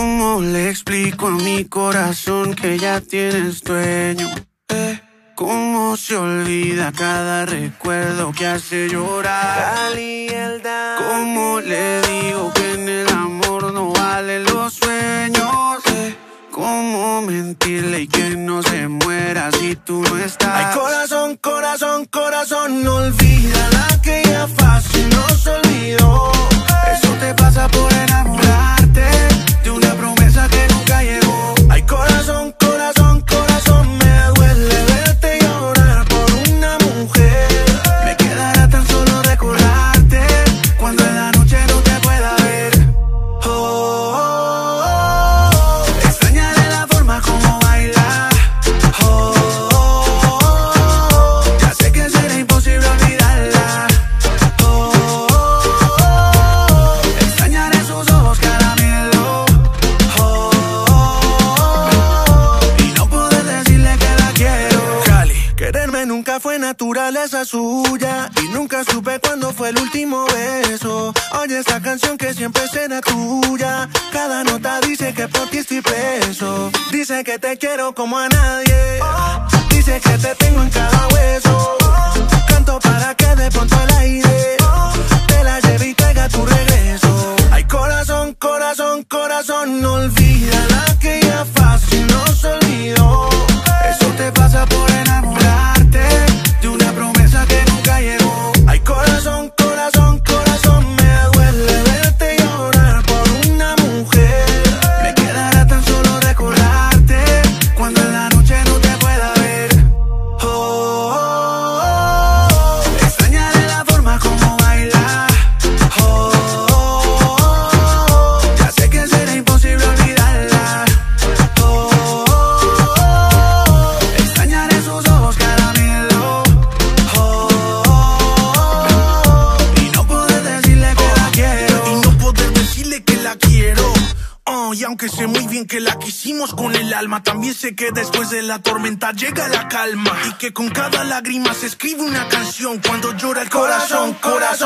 ¿Cómo le explico a mi corazón que ya tienes dueño? Eh, ¿Cómo se olvida cada recuerdo que hace llorar? ¿Cómo le digo que en el amor no valen los sueños? Eh, ¿Cómo mentirle y que no se muera si tú no estás? Ay, corazón, corazón, corazón, no olvida nunca fue naturaleza suya Y nunca supe cuándo fue el último beso. Oye esta canción que siempre será tuya Cada nota dice que por ti estoy preso. Dice que te quiero como a nadie Dice que te tengo en cada hueso. Canto para que de pronto el aire Te la lleve y traiga tu regreso. Ay corazón, corazón, corazón No olvida Y aunque sé muy bien que la quisimos con el alma, también sé que después de la tormenta llega la calma. Y que con cada lágrima se escribe una canción cuando llora el corazón, corazón,